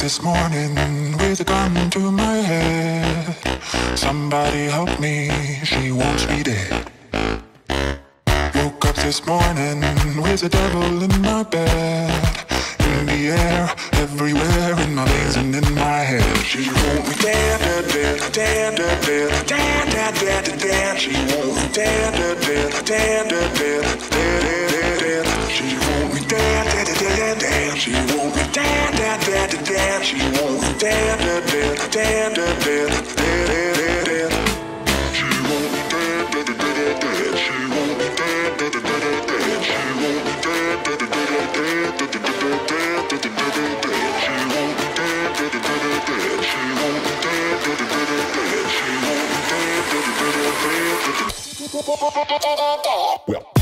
this morning with a gun to my head. Somebody help me, she wants me dead. Woke up this morning with the devil in my bed. In the air, everywhere, in my veins and in my head. She won't me dead, dead, dead, dead, dead, dead, dead, dead, dead, dead. She won't me dead, dead, dead, dead, dead. She want me down, down, down, down. She want me down, down, down, down. She want me down, down, down, down, down, down, down. She want me down, down, down, down. She want me down, down, down, down. She want me down, down, down, down, down, down, down, down. She want me down, down, down, down. She want me down, down, down, down. She want me down, down, down, down, down. Well.